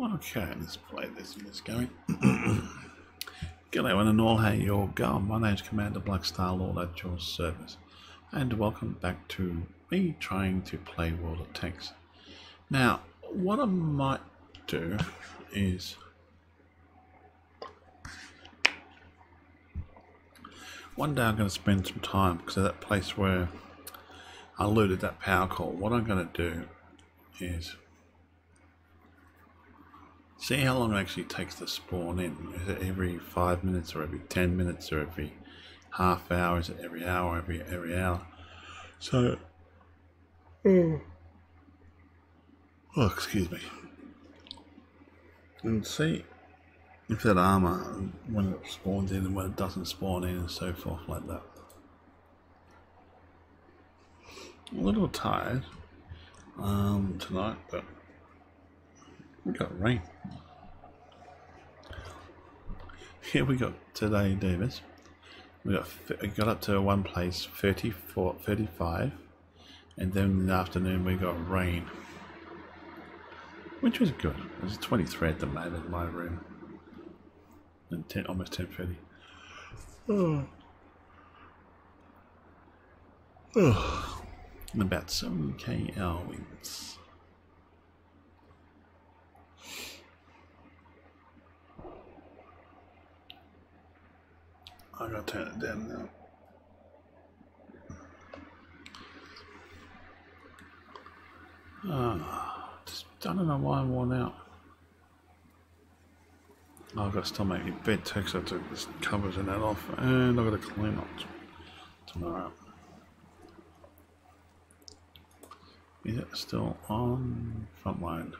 Okay, let's play this and let's go. G'day one and all, how you all going? My name's Commander Blackstar Lord at your service. And welcome back to me trying to play World of Tanks. Now, what I might do is... One day I'm going to spend some time, because that place where I looted that power core, what I'm going to do is See how long it actually takes to spawn in. Is it every five minutes or every ten minutes or every half hour? Is it every hour, every every hour? So, oh, oh excuse me. And see if that armor when it spawns in and when it doesn't spawn in and so forth like that. A little tired um, tonight, but we got rain. Here we got today, Davis. We got we got up to one place 34, 35, and then in the afternoon we got rain, which was good. It was 23 at the moment in my room, and 10 almost 10:30. Oh. Oh. About 7 kl winds. I gotta turn it down now. Uh, just, I don't know why I'm worn out. Oh, I've got to still make my bed too, I took the covers and that off, and I've got to clean up tomorrow. Is it still on frontline?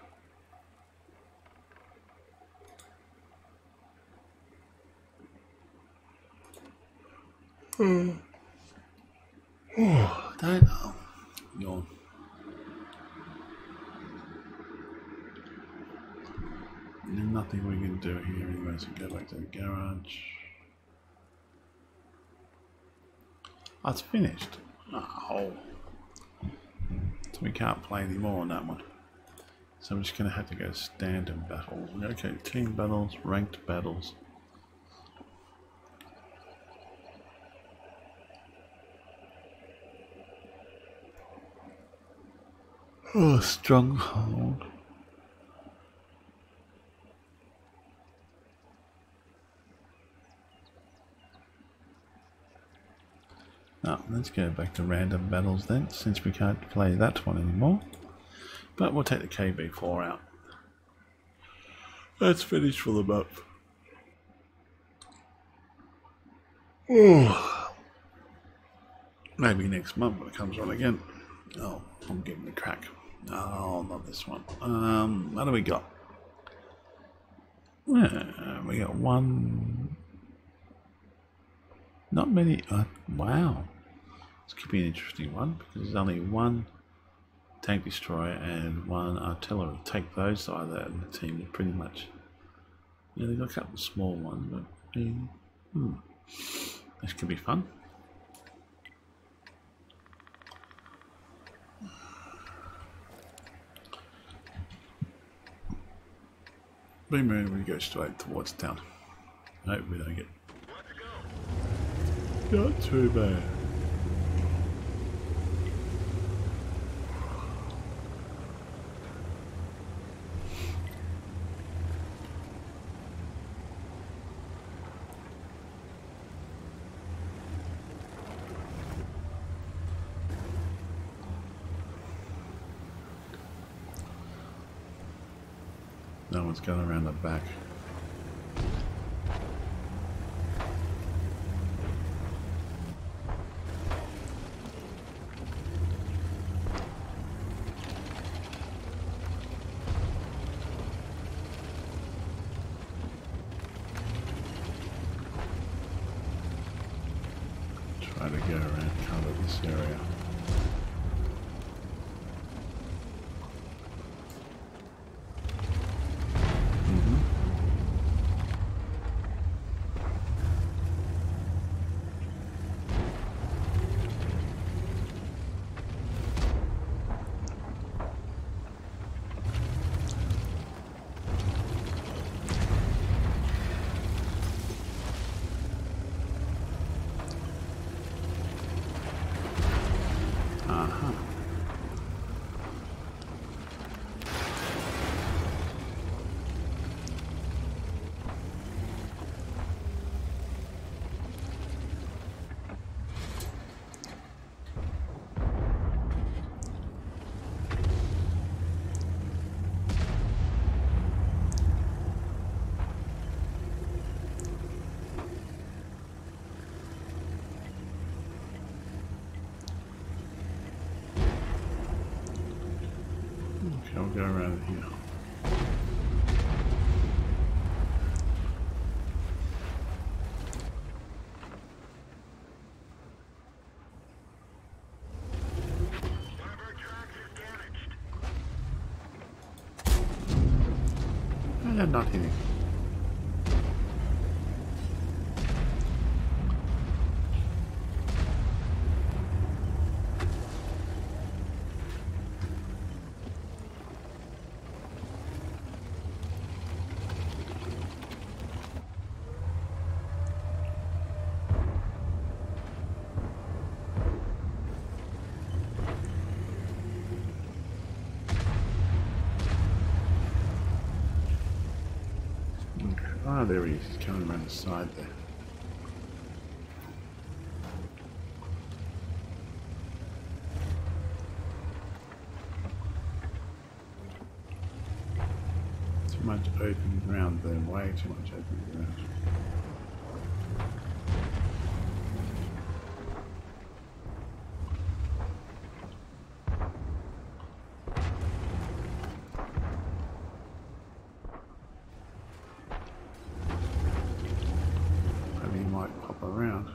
Hmm. Oh, don't know. There's nothing we can do here anyway, so go back to the garage. It's finished. Oh. So we can't play anymore on that one. So I'm just going to have to go standard battle. Okay, team battles, ranked battles. Oh, stronghold. Now, let's go back to random battles then, since we can't play that one anymore. But we'll take the KV4 out. Let's finish for the month. Oh. Maybe next month when it comes on again. Oh, I'm getting the crack. Oh, not this one. Um, what do we got? Yeah, we got one. Not many. Uh, wow. This could be an interesting one because there's only one tank destroyer and one artillery. Take those either in the team, pretty much. Yeah, they've got a couple of small ones, but I mean, hmm. this could be fun. Maybe we go straight towards town. Hope we don't get. Not too bad. No one's going around the back. Try to go around cover this area. Eh, not hitting. Ah, there he is. The side there. Too much open ground there. Way too much open ground. Maybe he might pop around.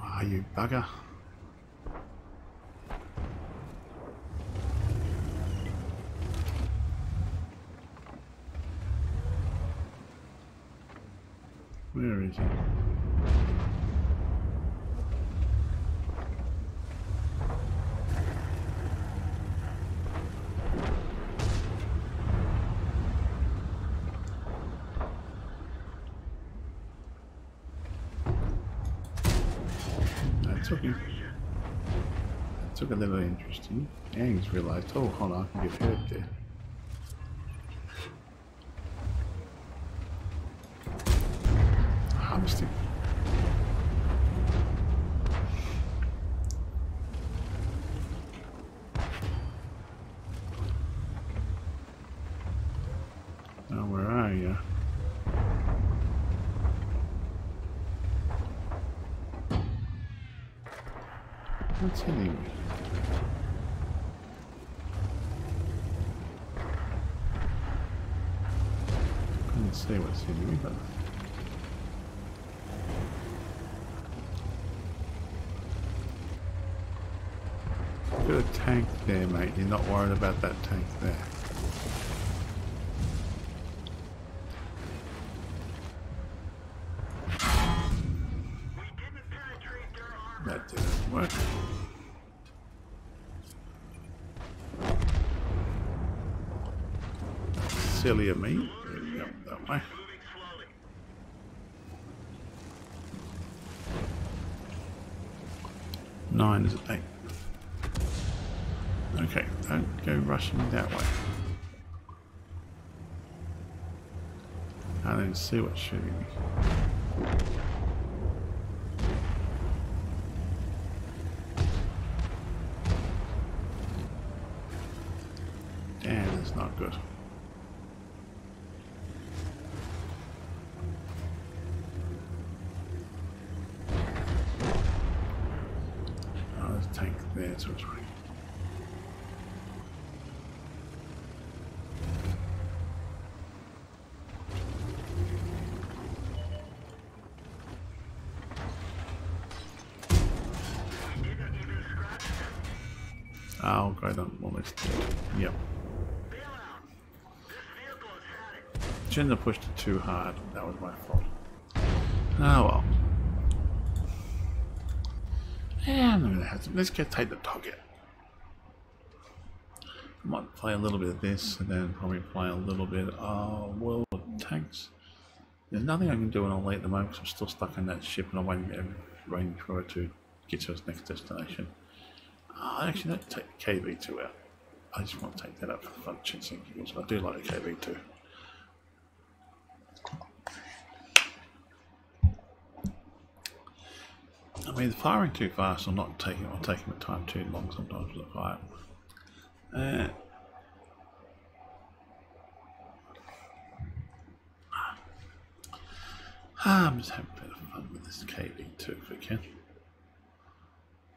Ah, you bugger. Where is he? That took him. That took a little interesting. And he's realised, oh, hold on, I can get hurt there. Harvest him. Now, where are you? What's hitting me? Couldn't say what's hitting me, but got a tank there, mate. You're not worried about that tank there. Okay, don't go rushing that way. I didn't see what's shooting me. Damn, that's not good. Have pushed it too hard. That was my fault. Oh well. To, let's get take the target. Might play a little bit of this and then probably play a little bit of World of Tanks. There's nothing I can do on Elite at the moment because I'm still stuck in that ship and I'm waiting, waiting for it to get to its next destination. Uh, actually, don't take the KV2 out. I just want to take that out for the fun chits and. I do like the KV2. I mean, firing too fast or not taking or taking my time too long sometimes with the fire. Uh, ah, I'm just having a bit of fun with this KV2 if I can.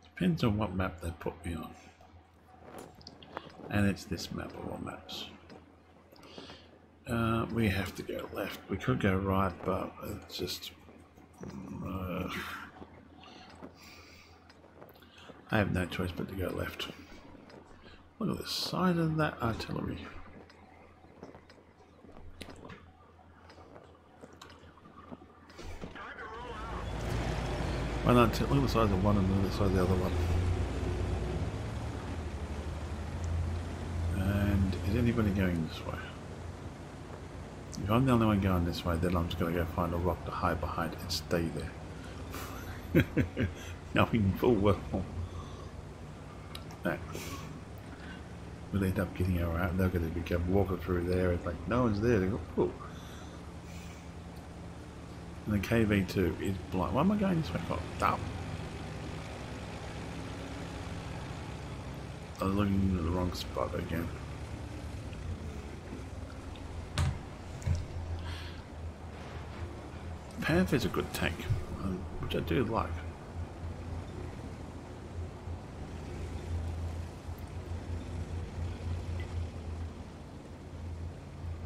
Depends on what map they put me on. And it's this map of all maps. Uh, we have to go left. We could go right, but it's just... Uh, I have no choice but to go left. Look at the side of that artillery. Why not look at the size of one and the size of the other one. And is anybody going this way? If I'm the only one going this way, then I'm just going to go find a rock to hide behind and stay there. Knowing full well that we'll end up getting our out. They're going to become walking through there and like no one's there. They go, oh. And the KV2 is blind. Why am I going this way? Oh, dumb. I was looking at the wrong spot again. Panther's a good tank, um, which I do like.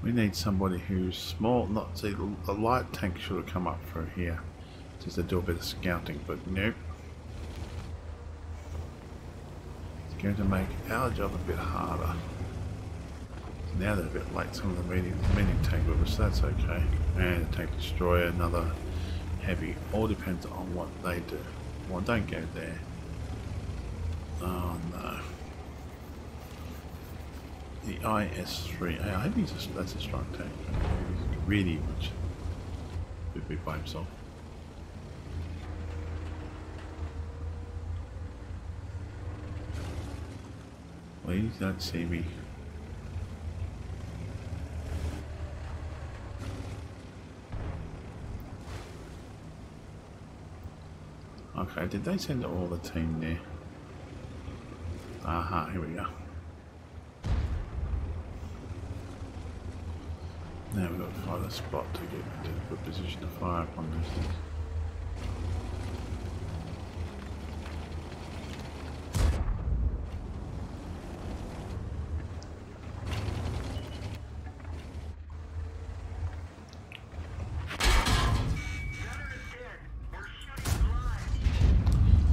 We need somebody who's small, not see the light tank should have come up through here just to do a bit of scouting, but nope. It's going to make our job a bit harder. Now they're a bit late, some of the medium, medium tank movers, so that's okay. And a tank destroyer, another heavy, all depends on what they do. Well, don't go there. Oh no the IS-3. I think he's a, that's a strong tank. Really much could be by himself. Please don't see me. Okay, did they send all the team there? Aha, here we go. Now we've got to find a spot to get into a good position to fire upon things.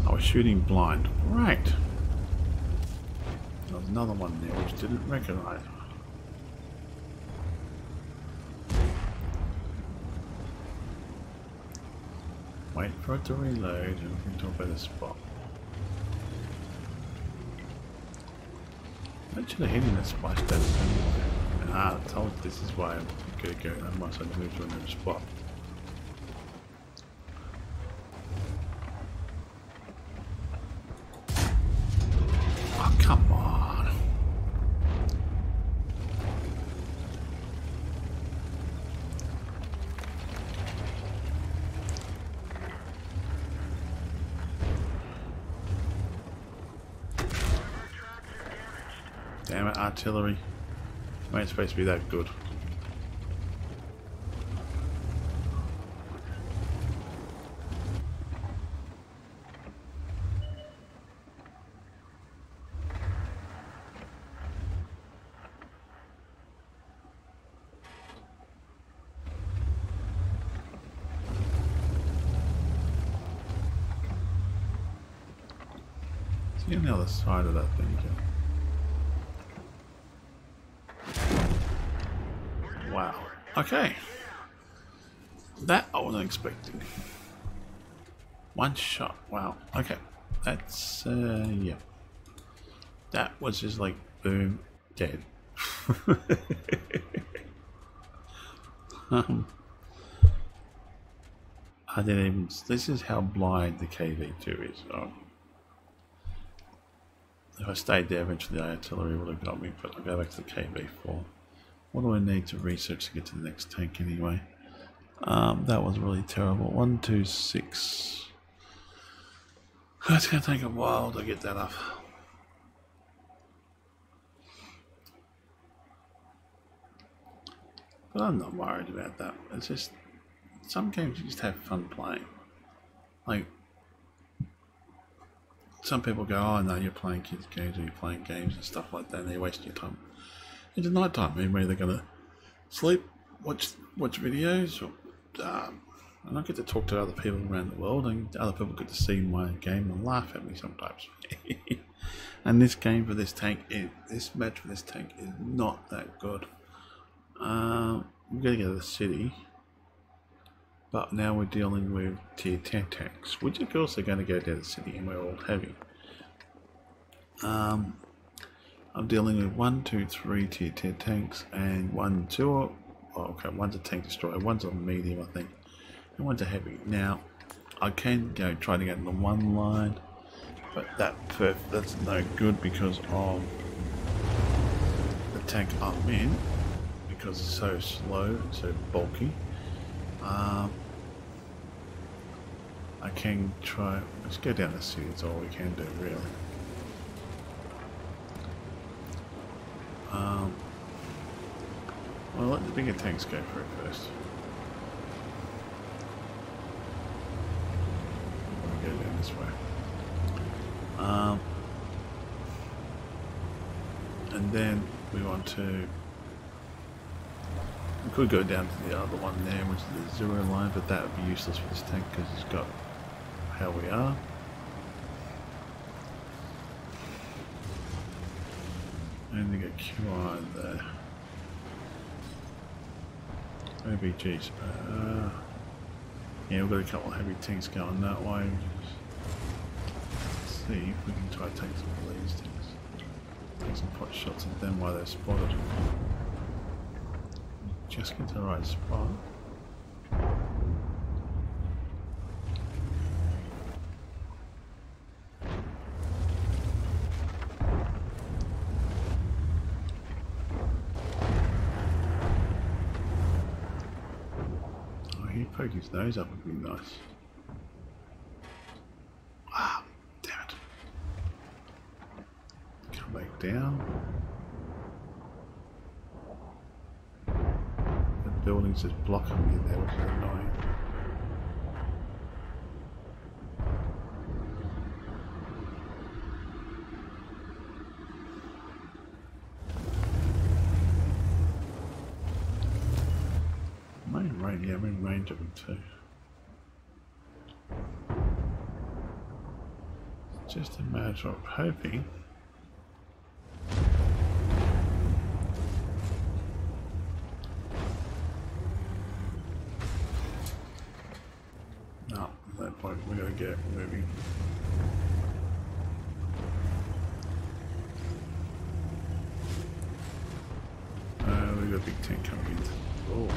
I was shooting blind. Right. There's another one there which didn't recognize. Wait for it to reload and we can talk about the spot. Actually hitting the splash pad anyway. Ah, I told this is why I'm gonna go, otherwise I'd move to another spot. Damn it, artillery. It ain't supposed to be that good. See on the other side of that thing, Joe. Okay. That I wasn't expecting. One shot. Wow. Okay. That's, uh, yeah. That was just like, boom, dead. um, I didn't even, this is how blind the KV2 is. Oh. If I stayed there, eventually the artillery would have got me, but I'll go back to the KV4. What do I need to research to get to the next tank anyway? Um, that was really terrible. One, two, six. It's going to take a while to get that up. But I'm not worried about that. It's just some games you just have fun playing. Like some people go, oh no, you're playing kids games or you're playing games and stuff like that, and you're wasting your time. It's night time. Mean, they're going to sleep, watch watch videos, or, um, and I get to talk to other people around the world, and other people get to see my game and laugh at me sometimes. and this game for this tank, is, this match for this tank is not that good. Um, we're going to go to the city, but now we're dealing with tier 10 tanks, which of course are going to go to the city, and we're all heavy. Um, I'm dealing with one, two, three tier 10 tanks, and one, two, oh, okay, one's a tank destroyer, one's a medium, I think, and one's a heavy. Now, I can go try to get in the one line, but that that's no good because of the tank I'm in, because it's so slow, so bulky. Um, I can try, let's go down the city, that's all we can do really. Um, well, let the bigger tanks go for it first. Go down this way. Um, and then we want to we could go down to the other one there, which is the zero line, but that would be useless for this tank because it's got how we are. And we get QI there. OBGs. Uh, yeah, we've got a couple of heavy tanks going that way. Let's see if we can try to take some of these things. Take some pot shots at them while they're spotted. Just get to the right spot. His nose up would be nice. Ah, damn it. Come back down. The building's just blocking me there, which is annoying. yeah, Of them too. It's just a matter of hoping. No, at that point we gotta get moving. Uh, we got a big tank coming in. Oh.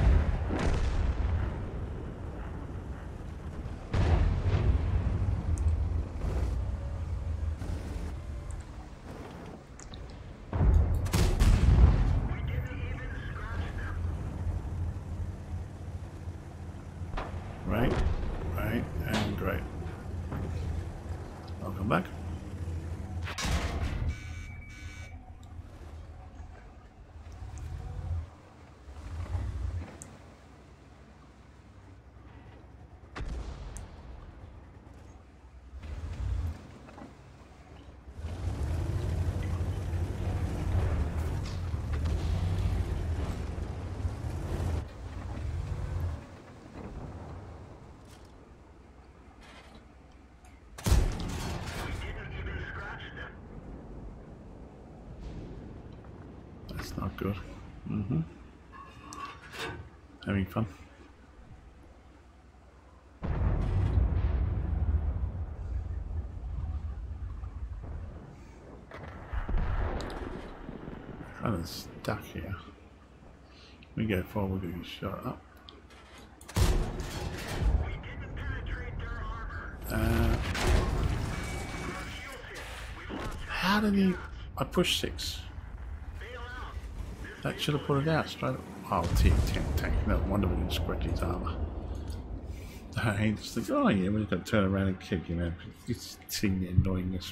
Good. Mm-hmm. Having fun. Kind of stuck here. We go forward, we shot up. Uh, how did he? I pushed six. That should have put it out straight up. Oh, T tank, tank. No wonder we didn't scratch his armor. I just think, oh yeah, we're going to turn around and kick him. It's seeing the annoyingness.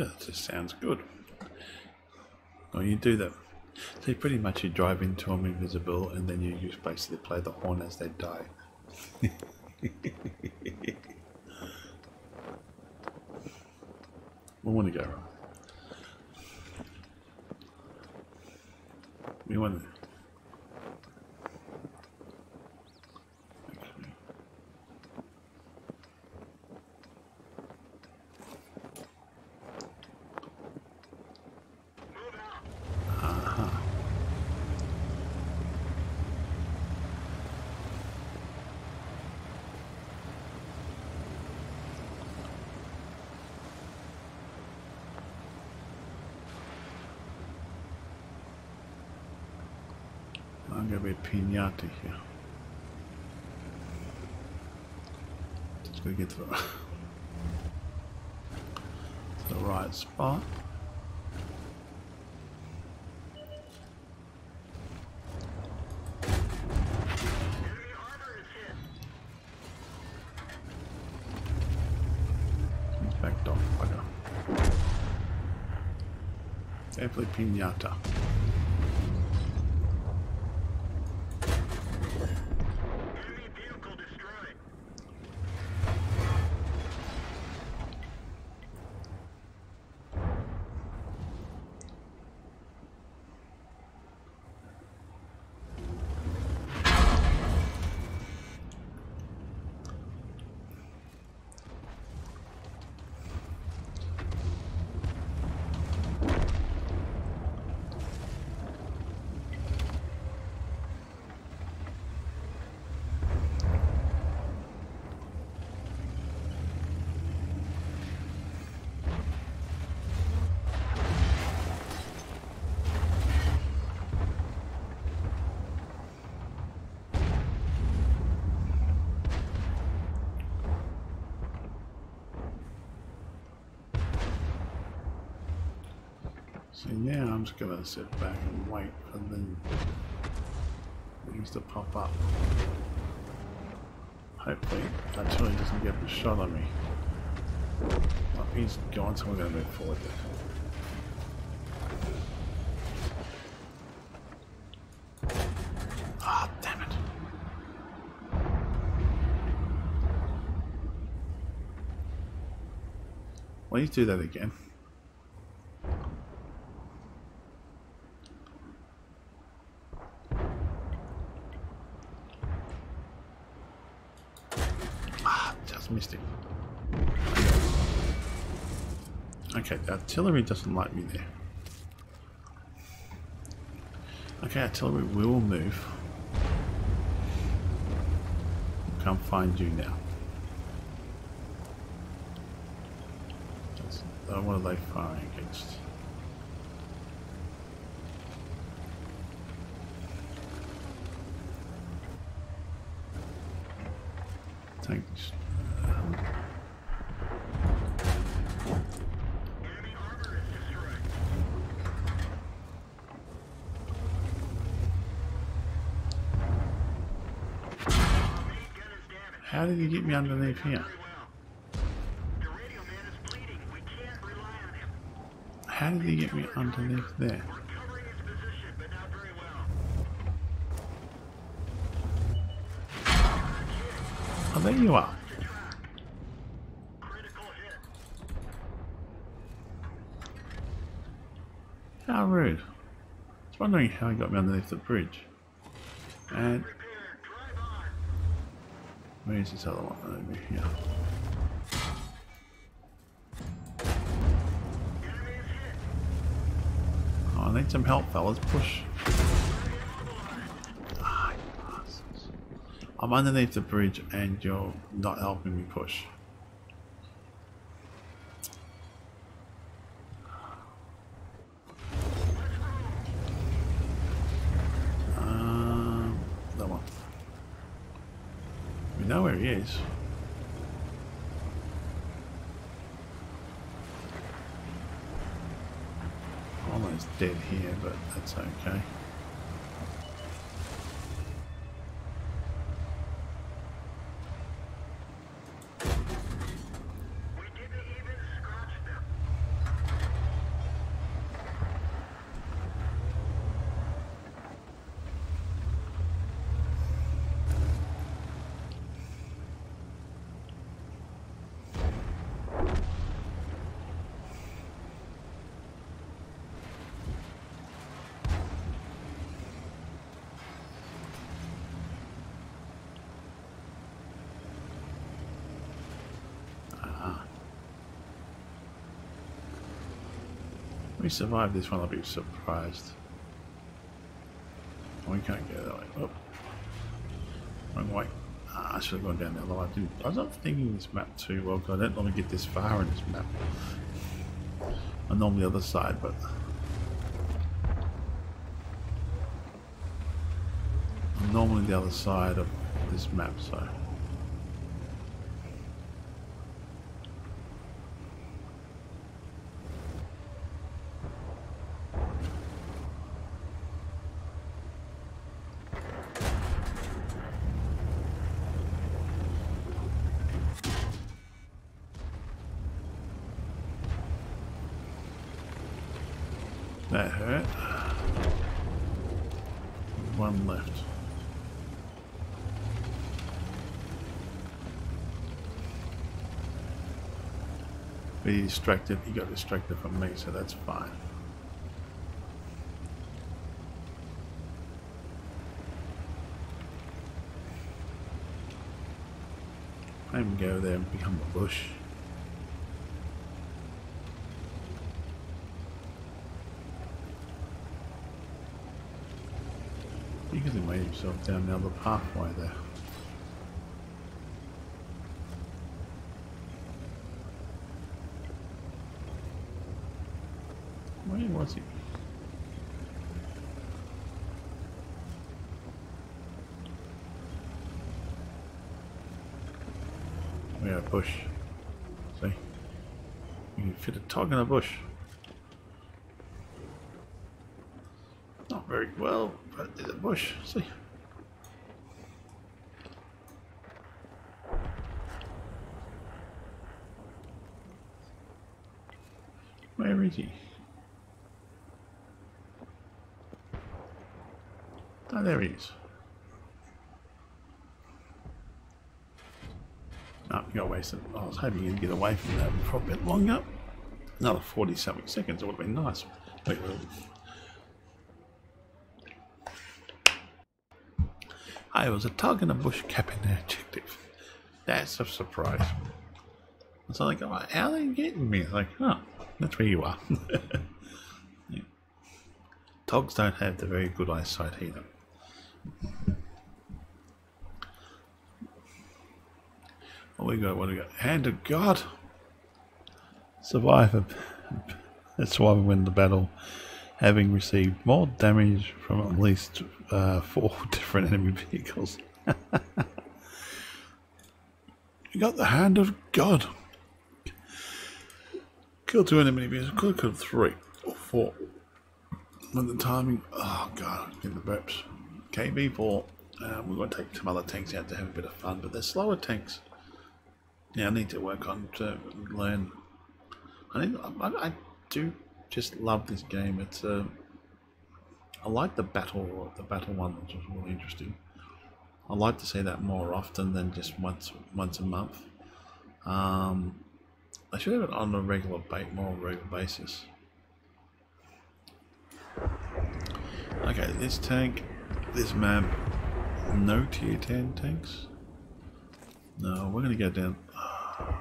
Yeah, that just sounds good. Well, you do that. So pretty much you drive into them invisible and then you just basically play the horn as they die. we want to go. We want to. Pinata here. Just gonna get to the, the right spot. Back off, bugger. Definitely pinata. So now I'm just gonna sit back and wait for the things to pop up. Hopefully that artillery doesn't get the shot on me. Oh, he's gone, so we're gonna move forward. Ah, damn it. Why don't you do that again? It. Okay, the artillery doesn't like me there. Okay, artillery will move. Come find you now. That's, what are they firing against? Take this. Enemy armor is destroyed. Main gun is damaged. How did you get me underneath here? How did he get me underneath there? Oh, there you are. How rude. I was wondering how he got me underneath the bridge. And. Where's this other one? Over here. Oh, I need some help, fellas. Push. Ah. I'm underneath the bridge and you're not helping me push. Um, that one. We where he dead here, but that's okay. We survive this one, I'll be surprised. Oh, we can't go that way. Oh. Wrong way. Ah, I should have gone down the other way. Dude, I was not thinking this map too well because I don't normally get this far in this map. I'm normally the other side, but... I'm normally the other side of this map, so... That hurt. One left. He distracted, he got distracted from me, so that's fine. I even go there and become a bush. He have made himself down the other pathway there. Where was he? We got a bush. See? You can fit a tog in a bush. Not very well, but there's a bush. See? Where is he? Oh, there he is. I was hoping you'd get away from that for a bit longer. Another 40 something seconds, it would have been nice. I was a tug and a bush cap in the adjective. That's a surprise. So like, oh, how are they getting me? It's Like, oh, that's where you are. Yeah. Togs don't have the very good eyesight either. We got? What we got? Hand of God. Survivor. Survivor win the battle, having received more damage from at least uh, four different enemy vehicles. you got the hand of God. Kill two enemy vehicles. Could kill three or four. When the timing, oh god, get the reps. KV4, uh, we're going to take some other tanks out to have a bit of fun, but they're slower tanks. Yeah, I need to work on to learn. I need, I, I do just love this game. It's uh, I like the battle, the battle one, which was really interesting. I like to see that more often than just once once a month. Um, I should have it on a regular, ba- more regular basis. Okay, this tank, this map, no tier 10 tanks. No, we're going to go down.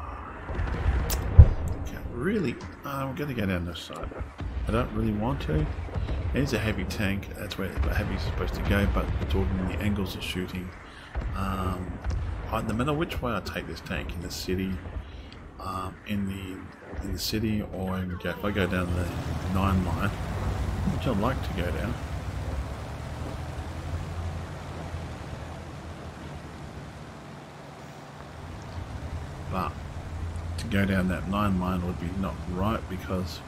Really. Uh, we're going to go down this side. I don't really want to. It is a heavy tank. That's where the heavy's supposed to go, but we're talking the angles of shooting. Um, I- no matter which way I take this tank, in the city, um, in the in the city, or in, if I go down the nine line, which I'd like to go down. But to go down that nine line would be not right because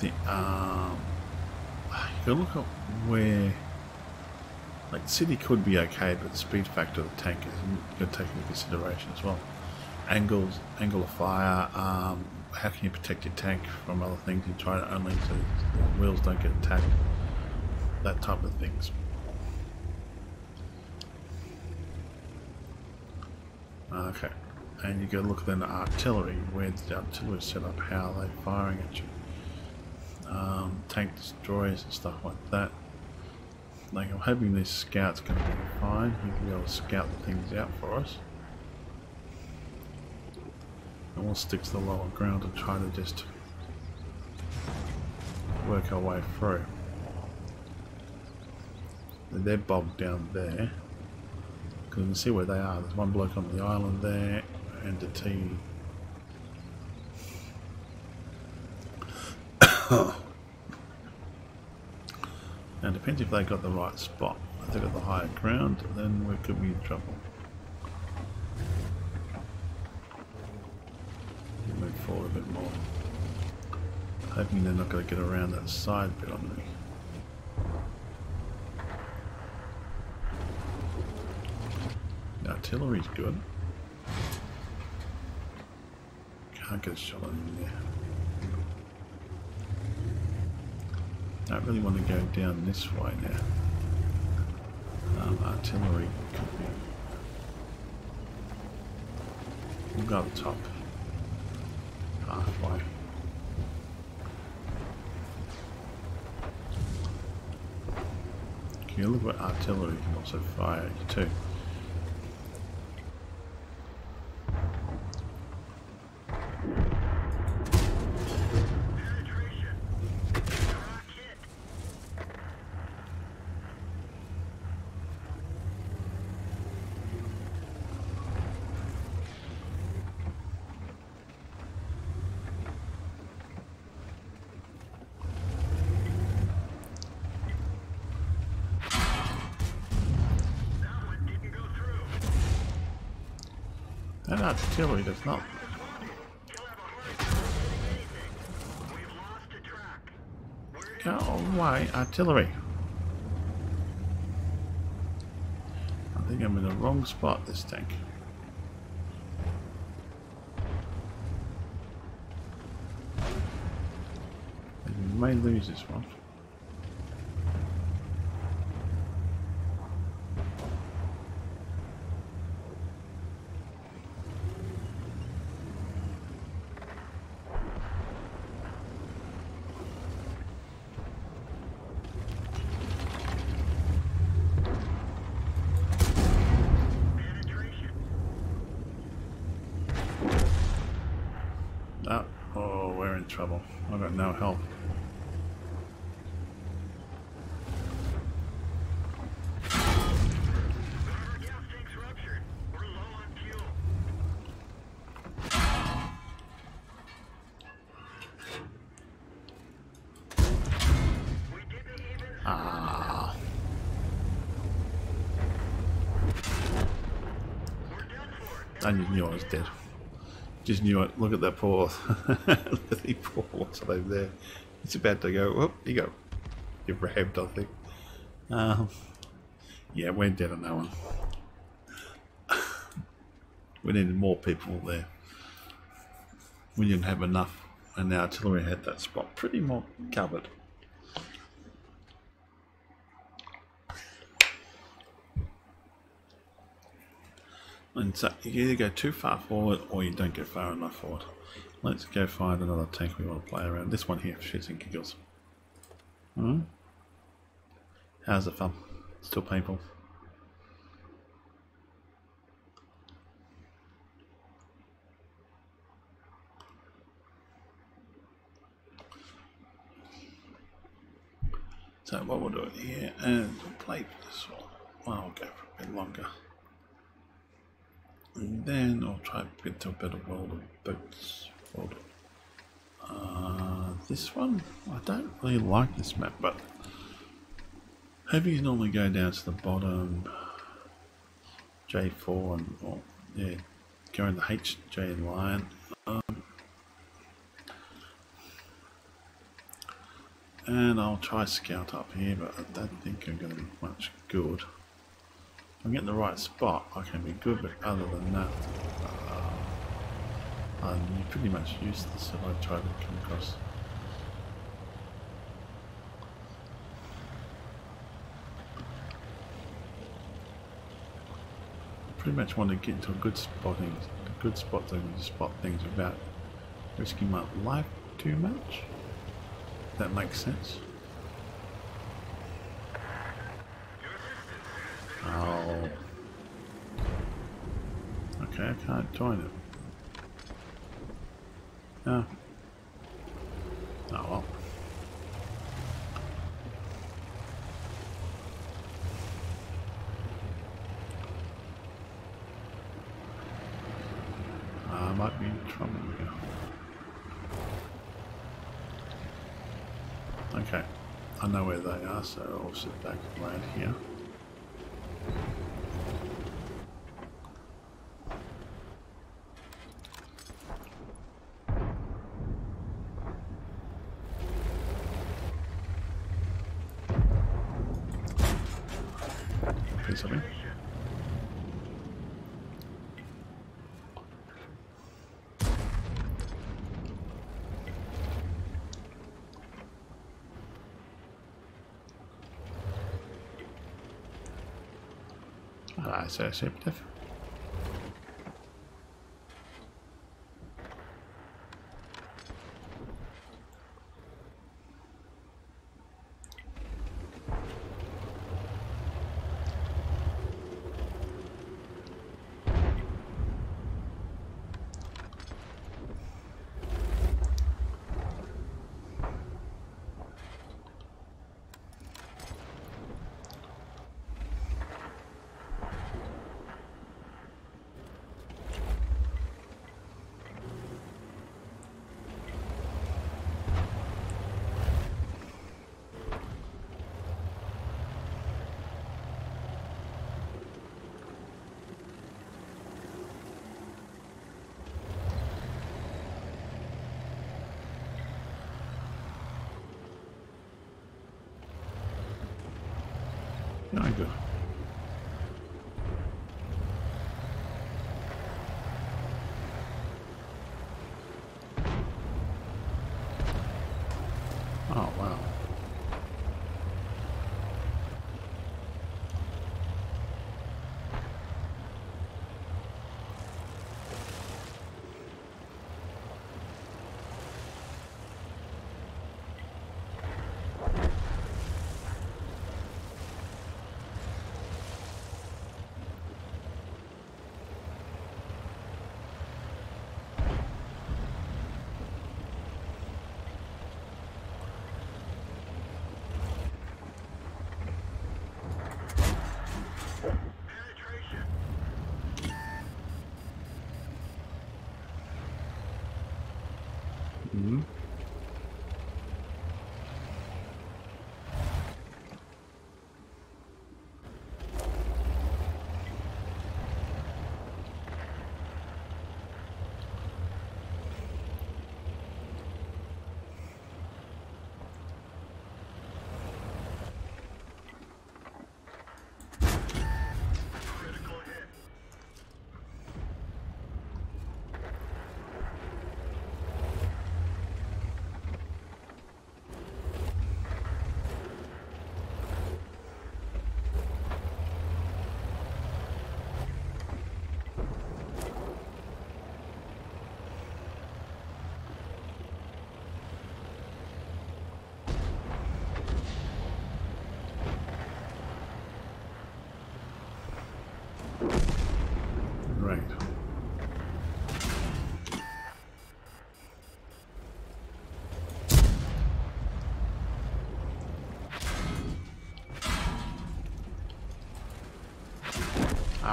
the um, you look at where, like, city could be okay, but the speed factor of the tank is going to take into consideration as well. Angles, angle of fire, um, how can you protect your tank from other things? You try to only so the wheels don't get attacked, that type of things. Okay, and you go look then the artillery, where the artillery is set up, how they're firing at you. Um, tank destroyers and stuff like that. Like I'm hoping this scout's going to be fine. He'll be able to scout the things out for us. And we'll stick to the lower ground and try to just work our way through. They're bogged down there. Because you can see where they are. There's one bloke on the island there and a team. now depends if they got the right spot. If they got the higher ground, then we could be in trouble. Move forward a bit more. Hoping they're not going to get around that side bit on me. The artillery's good. Shot on there. Don't really want to go down this way now. Um, artillery could be. We'll go up top. Halfway. Okay, look what artillery can also fire at you too. Penetration. Rock hit. That one didn't go through. That artillery does not. He'll have a hard time doing anything. We've track. We're in Go away, artillery. I think I'm in the wrong spot this tank. We may lose this one. penetration. Oh, oh, we're in trouble. I've got no help. Our gas tank's ruptured. We're low on fuel. We didn't even Ah, We're done for. I knew I was dead. Just knew it. Look at that poor, the poor it over there. It's about to go. Oh, you go. You're rammed, I think. Um, yeah, we're dead on that one. we needed more people there. We didn't have enough, and the artillery had that spot pretty much covered. And so you either go too far forward or you don't go far enough forward. Let's go find another tank we want to play around. This one here shits and giggles. Hmm? How's it fun? Still painful. So what we'll do here and we'll play this one. Well, I'll go for a bit longer. And then I'll try to get to a better world of boats. World. Uh, this one, I don't really like this map, but heavies normally go down to the bottom. J4 and, or, yeah, go in the HJ line. Um, And I'll try scout up here, but I don't think I'm going to be much good. I'm getting the right spot, I can be good, but other than that, uh, I'm pretty much useless if I try to come across. Pretty much want to get into a good spotting, a good spot to spot things without risking my life too much. That makes sense. Oh. Okay, I can't join it. No. Oh well. I might be in trouble here. Okay, I know where they are, so I'll sit back around here. Okay, something. Ah, så receptive.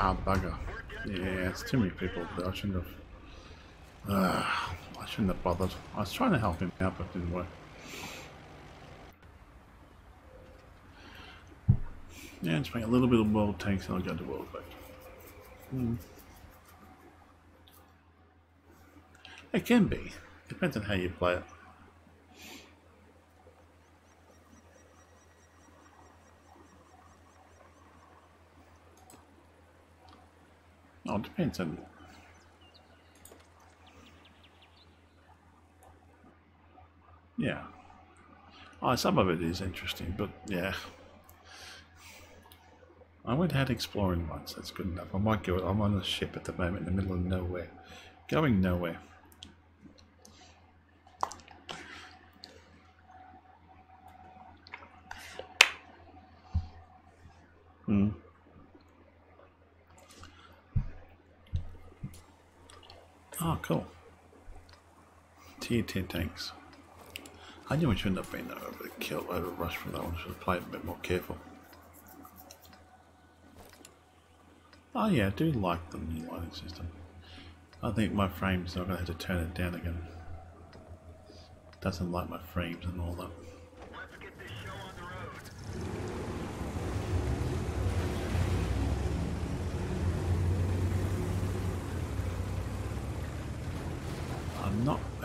Ah, bugger. Yeah, it's too many people. I shouldn't have. Ah, I shouldn't have bothered. I was trying to help him out, but it didn't work. Yeah, just make a little bit of world tanks and I'll go to world back. It can be. Depends on how you play it. Oh, it depends on. Yeah. Oh, some of it is interesting, but yeah. I went out exploring once. That's good enough. I might go. I'm on a ship at the moment in the middle of nowhere, going nowhere. Hmm. Oh, cool. Tier 10 tanks. I knew we shouldn't have been over the kill, over rush for that one. Should have played a bit more careful. Oh yeah, I do like the new lighting system. I think my frames, I'm going to have to turn it down again. Doesn't like my frames and all that. Let's get this show on the road. I'm not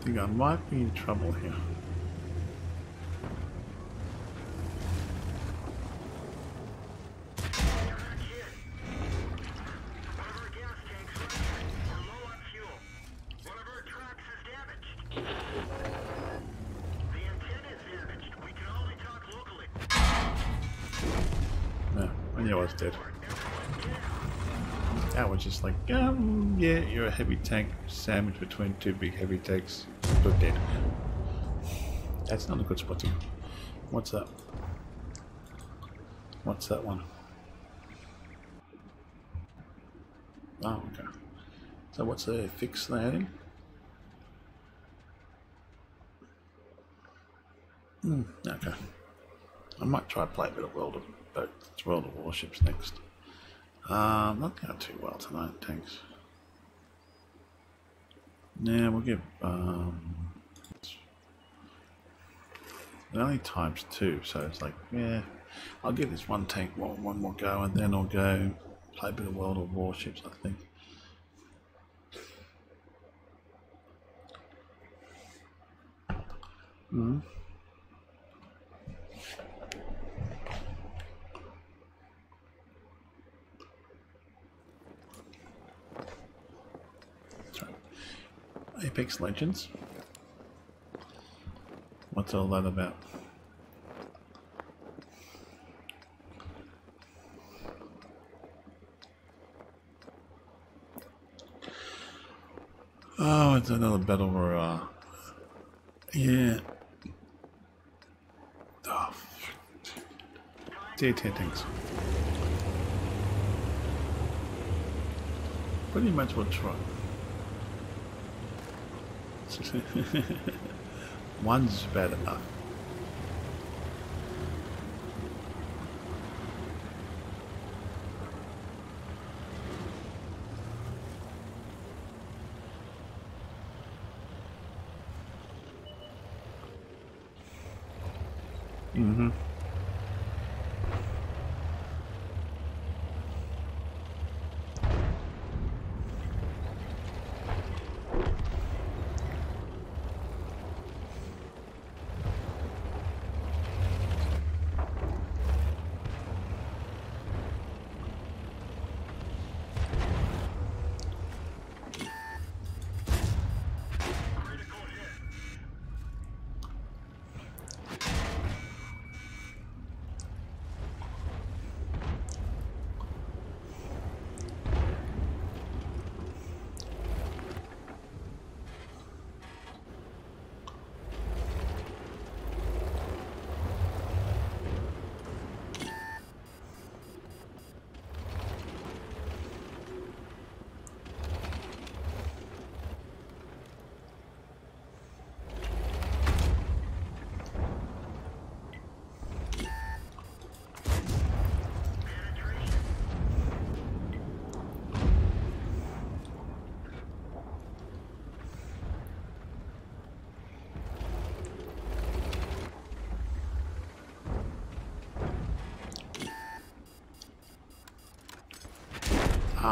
Think I might be in trouble here. Just like, um, yeah, you're a heavy tank sandwiched between two big heavy tanks. You're dead. That's not a good spot to go. What's that? What's that one? Oh, okay. So what's the fix they adding? Hmm, okay. I might try to play a bit of World of it's World of Warships next. Um, not going too well tonight, thanks. Yeah, we'll get... um it only times two, so it's like yeah, I'll give this one tank one, one more go, and then I'll go play a bit of World of Warships. I think. Hmm. Apex Legends. What's all that about? Oh, it's another battle royale. Yeah. Oh, dear things. Pretty much we'll try. One's bad enough.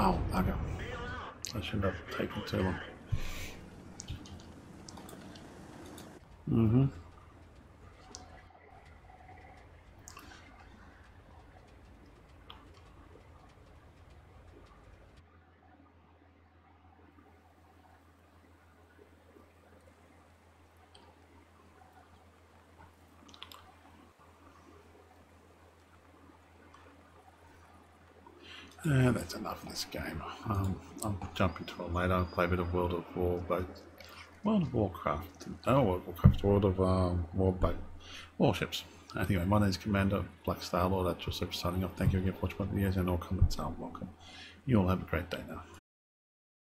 Oh, bugger. I should have taken too long. Yeah, that's enough of this game. Um, I'll jump into it later and play a bit of World of War, but World of Warcraft. Oh, World of Warcraft, World of um, Warboat Warships. Anyway, my name is Commander Black Star Lord. That's Joseph signing off. Thank you again for watching my videos and all comments are welcome. You all have a great day now.